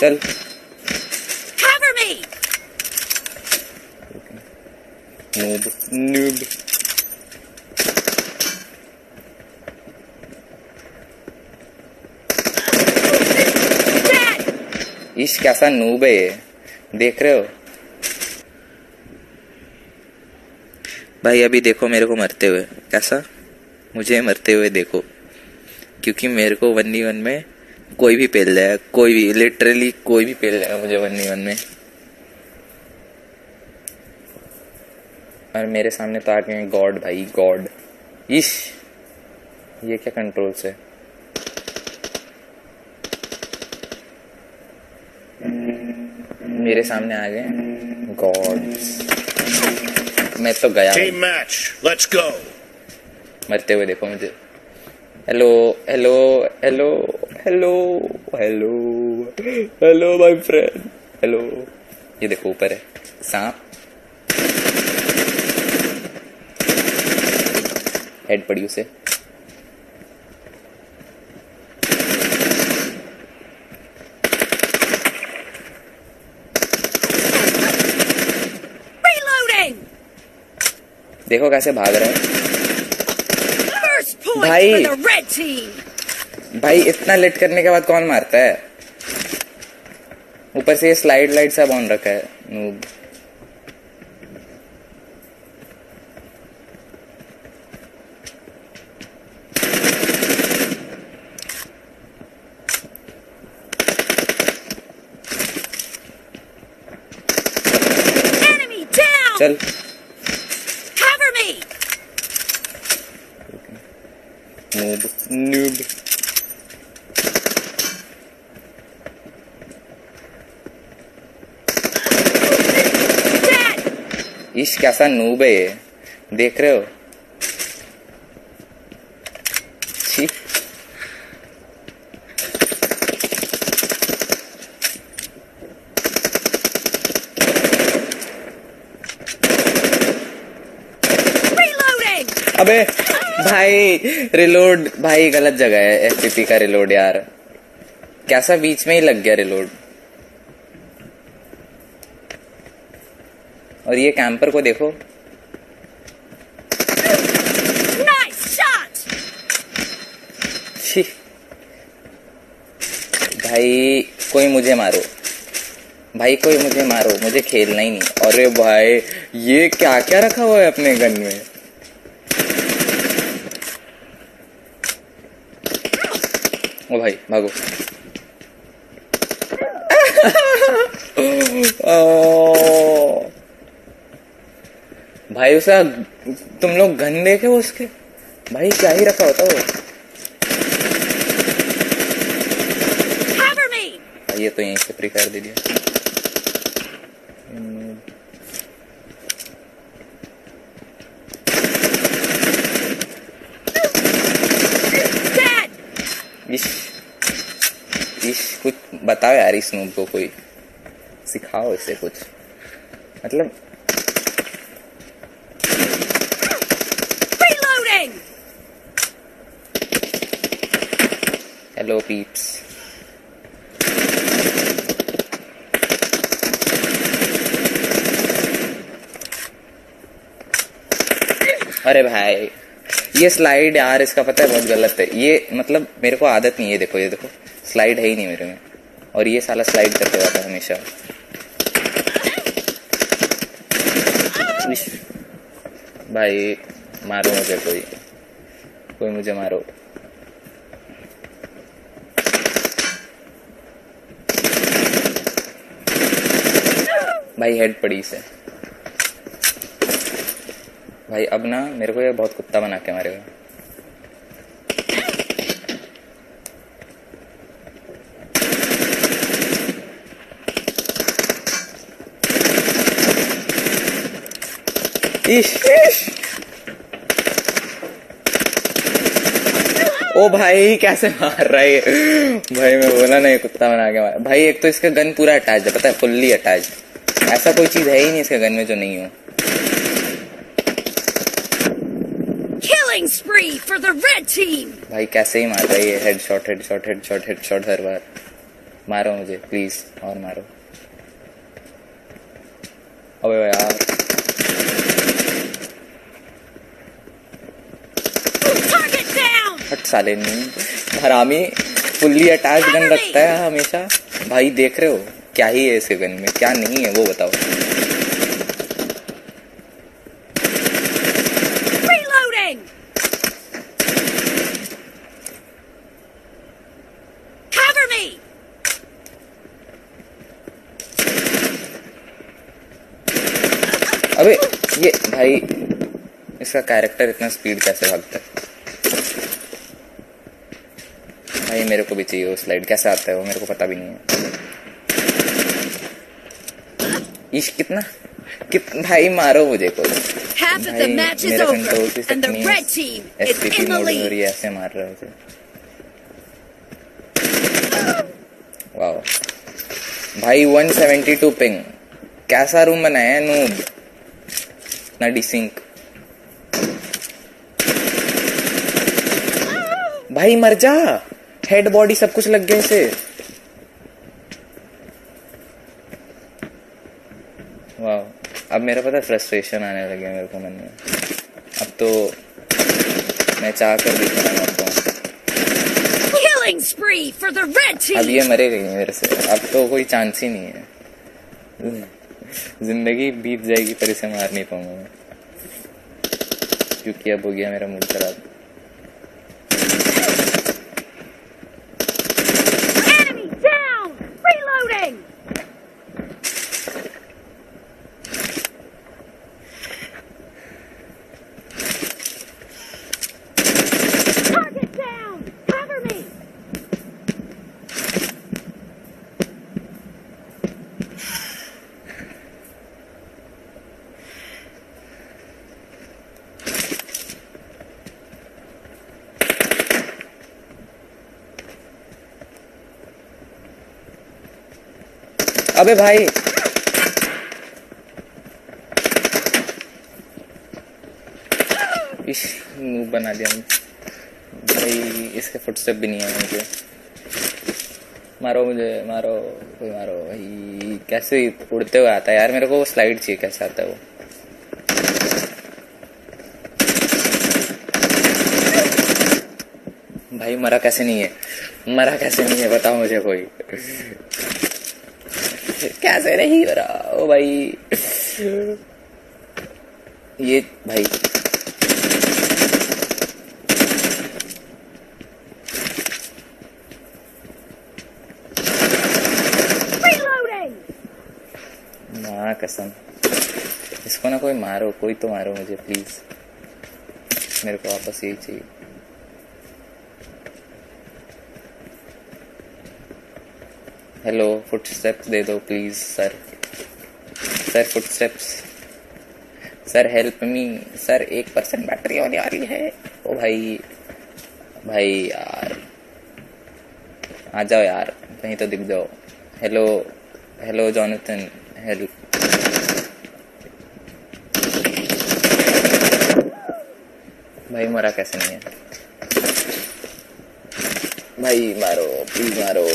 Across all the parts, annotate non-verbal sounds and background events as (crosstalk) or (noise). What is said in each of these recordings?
चल। Cover me! Noob noob Dead! इश कैसा नूब है ये? देख रहे हो? भाई अभी देखो मेरे को मरते हुए। कैसा? मुझे मरते हुए देखो। क्योंकि मेरे को वन वन में कोई भी पेल जाएगा कोई भी लिटरली कोई भी पेल जाएगा मुझे वन वन में। और मेरे सामने तो आ गए गॉड भाई गॉड। इश ये क्या कंट्रोल से मेरे सामने आ गए गॉड मैं तो गया Team match. Let's go. मरते हुए देखो मुझे। Hello hello hello hello hello hello my friend hello ये देखो ऊपर है। सांप। हेड पड़ी उसे। देखो कैसे भाग रहा है। First भाई इतना लेट करने के बाद कौन मारता है ऊपर से ये स्लाइड लाइट सब ऑन रखा है नूब चल Cover me! Noob noob Dead! इश कैसा नूब है ये? देख रहे हो? छी। अबे भाई रिलोड भाई गलत जगह है एफ़ का रिलोड यार। कैसा बीच में ही लग गया रिलोड और ये कैंपर को देखो। भाई कोई मुझे मारो। भाई कोई मुझे मारो मुझे खेलना ही नहीं। अरे भाई ये क्या क्या रखा हुआ है अपने गन में? ओ भाई भागो। (laughs) ओ, भाई उसे तुम लोग गन देखे हो उसके। भाई क्या ही रखा होता वो? ये तो यहीं से फ्री कर दे दिया। इश इश कुछ बताओ यार इस नूब को कोई सिखाओ इसे कुछ। मतलब हेलो पीप्स अरे भाई, ये स्लाइड यार, इसका पता है बहुत गलत है। ये मतलब मेरे को आदत नहीं है देखो, ये देखो। स्लाइड है ही नहीं मेरे में। और ये साला स्लाइड करते जाता है हमेशा। भाई, मारो मुझे कोई। कोई मुझे मारो। भाई हेड पड़ी से भाई, अब ना मेरे को ये बहुत कुत्ता बना के मारेगा इश इश ओ भाई, कैसे मार रहा है भाई, मैं बोला ना ये कुत्ता बना के मार। भाई, एक तो इसका गन पूरा अटैच है, पता है फुल्ली अटैच ऐसा कोई चीज़ है ही नहीं इसके गन में जो नहीं हो। Killing spree for the red team! भाई कैसे ही मार रहा है ये हेडशॉट हेडशॉट हेडशॉट हेडशॉट हर बार। मारो मुझे प्लीज़ और मारो। अबे यार। हट साले नहीं। हरामी फुल्ली अटैच गन रखता है हमेशा। भाई देख रहे हो? क्या ही है इस गन में? क्या नहीं है वो बताओ! अबे ये भाई इसका कैरेक्टर इतना स्पीड कैसे भागता है? भाई मेरे को भी चाहिए वो स्लाइड कैसे आता है वो? मेरे को पता भी नहीं है। इश कितना? कित भाई मारो मुझे को। SPP mode lead. और ये ऐसे मार रहा है वाओ। भाई 172 पिंग कैसा रूम बनाया है नूब ना डिसिंक भाई मर जा। हेड बॉडी सब कुछ लग गया इसे। अब मेरा पता फ्रस्ट्रेशन आने लगे मेरे को मन में। अब तो मैं चाह कर भी खड़ा मरता अब ये मरे गई मेरे से। अब तो कोई चांस ही नहीं है। ज़िंदगी बीत जाएगी पर इसे मार नहीं पाऊँगा मैं। क्योंकि अब हो गया मेरा मूड खराब। अबे भाई। मुँह बना दिया भाई, इसके फुटस्टेप भी नहीं है मुझे मारो मुझे, मारो, कोई मारो। भाई, कैसे उड़ते हुए आता है यार, मेरे को वो स्लाइड चाहिए, कैसे आता है वो? भाई, मरा कैसे नहीं है? मरा कैसे नहीं है, बताओ मुझे कोई। कैसे नहीं हो रहा? ओ भाई। ये भाई! माँ कसम। इसको ना कोई मारो कोई तो मारो मुझे प्लीज़ मेरे को वापस यही चाहिए। हेलो फुटस्टेप्स दे दो please sir sir footsteps sir help me sir एक परसेंट बैटरी होने वाली है। ओ भाई भाई यार। आ जाओ यार, कहीं तो दिख जाओ। हेलो हेलो जॉनथन हेल्प भाई, मरा कैसे नहीं है? भाई, मारो प्लीज़ मारो।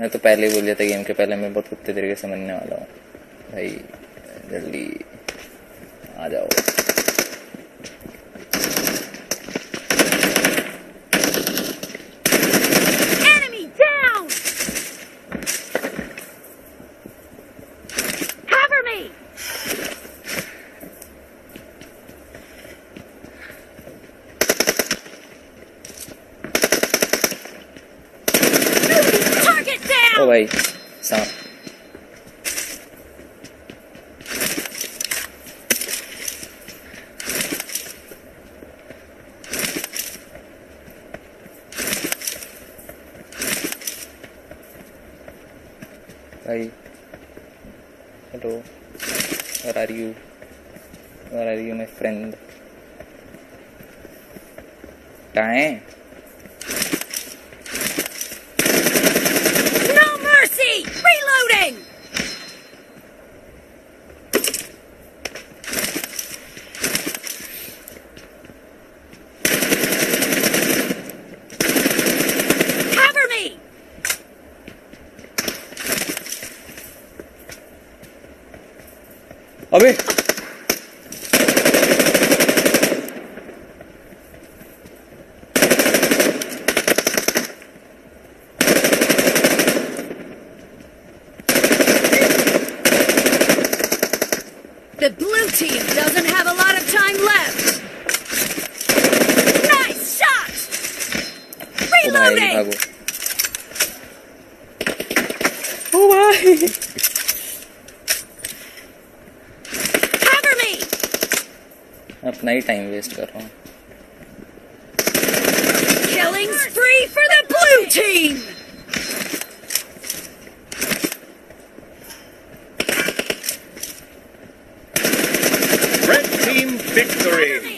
मैं तो पहले ही बोल दिया था गेम के पहले मैं बहुत कुत्ते तरीके से मनने वाला हूँ। भाई, जल्दी। ovaj stop. Hi. Hello. Where are you? Where are you, my friend? Time. The blue team doesn't have a lot of time left. Nice shot! ओ भाई Reloading! भागो ओ भाई Cover me! अपना ही टाइम वेस्ट कर रहा हूँ Killing spree for the blue team! Red team Victory.